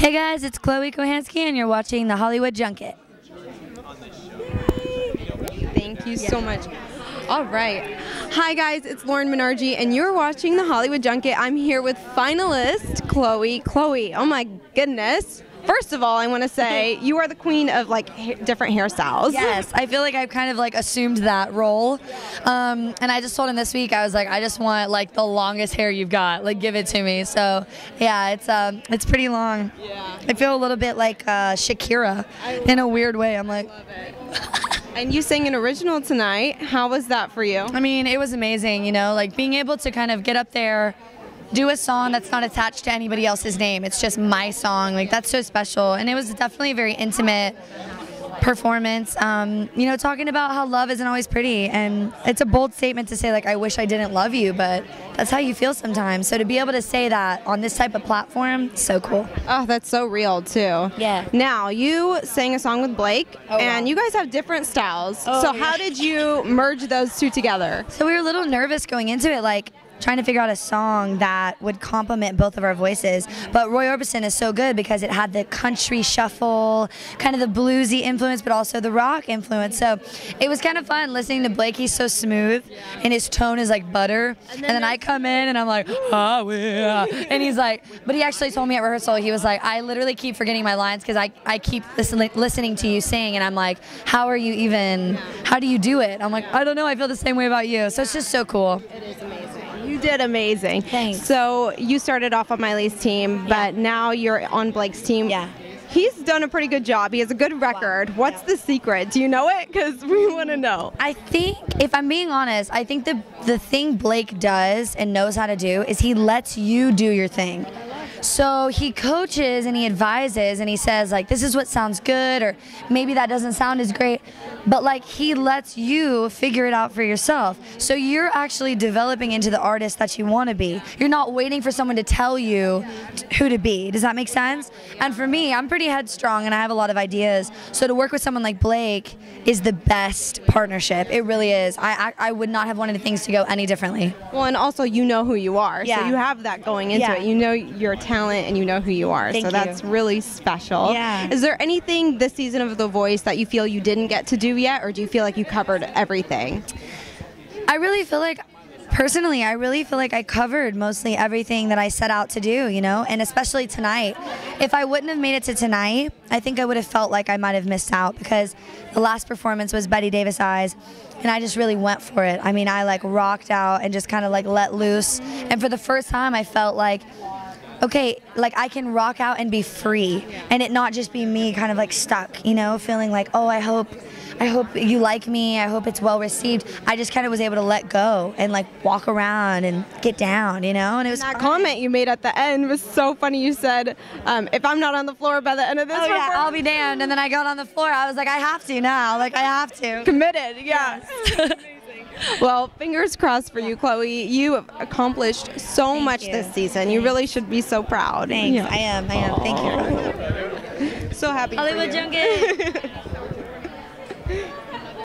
Hey guys, it's Chloe Kohanski, and you're watching the Hollywood Junket. Thank you so much. All right. Hi, guys. It's Lauren Mnayarji, and you're watching the Hollywood Junket. I'm here with finalist Chloe. Chloe, oh my goodness. First of all, I want to say you are the queen of like ha- different hairstyles. Yes, I feel like I've kind of like assumed that role, um, and I just told him this week I was like, I just want like the longest hair you've got, like give it to me. So yeah, it's um, it's pretty long. Yeah. I feel a little bit like uh, Shakira in a weird way. I'm like, And you sang an original tonight. How was that for you? I mean, it was amazing, you know, like being able to kind of get up there, do a song that's not attached to anybody else's name. It's just my song. Like that's so special, and it was definitely a very intimate performance. Um, you know, talking about how love isn't always pretty, and it's a bold statement to say like I wish I didn't love you, but that's how you feel sometimes. So to be able to say that on this type of platform, so cool. Oh, that's so real too. Yeah. Now you sang a song with Blake, Oh, and wow. you guys have different styles. Oh, so yeah. how did you merge those two together? So we were a little nervous going into it, like trying to figure out a song that would complement both of our voices. But Roy Orbison is so good because it had the country shuffle, kind of the bluesy influence, but also the rock influence. So it was kind of fun listening to Blake. He's so smooth, and his tone is like butter. And then, I come in and I'm like, oh yeah. Ah. And he's like, but he actually told me at rehearsal, he was like, I literally keep forgetting my lines because I, I keep listen, listening to you sing, and I'm like, how are you even, how do you do it? I'm like, I don't know, I feel the same way about you. So it's just so cool. You did amazing. Thanks. So you started off on Miley's team, but now you're on Blake's team. Yeah. He's done a pretty good job. He has a good record. What's the secret? Do you know it? Because we want to know. I think, if I'm being honest, I think the the thing Blake does and knows how to do is he lets you do your thing. So he coaches and he advises and he says like this is what sounds good or maybe that doesn't sound as great, but like he lets you figure it out for yourself. So you're actually developing into the artist that you want to be. You're not waiting for someone to tell you who to be. Does that make sense? And for me, I'm pretty headstrong and I have a lot of ideas. So to work with someone like Blake is the best partnership. It really is. I I, I would not have wanted things to go any differently. Well, and also you know who you are. So you have that going into Yeah. it. You know your talent and you know who you are. Thank so you. that's really special. Yeah. Is there anything this season of The Voice that you feel you didn't get to do yet, or do you feel like you covered everything? I really feel like personally, I really feel like I covered mostly everything that I set out to do, you know, and especially tonight. If I wouldn't have made it to tonight, I think I would have felt like I might have missed out because the last performance was Bette Davis Eyes. And I just really went for it. I mean, I like rocked out and just kind of like let loose. And for the first time, I felt like, okay, like I can rock out and be free and it not just be me kind of like stuck, you know, feeling like, oh, I hope I hope you like me. I hope it's well received. I just kind of was able to let go and like walk around and get down, you know? And it was That fun. comment you made at the end was so funny. You said, um, "If I'm not on the floor by the end of this, Oh yeah, I'll be damned. And then I got on the floor. I was like, I have to now. Like I have to. committed." Yeah. Well, fingers crossed for you, Chloe. You have accomplished so Thank much you. this season. You really should be so proud. Thanks. Yeah. I am. I am. Thank you. So happy. Hollywood. Junket.